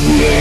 Yeah.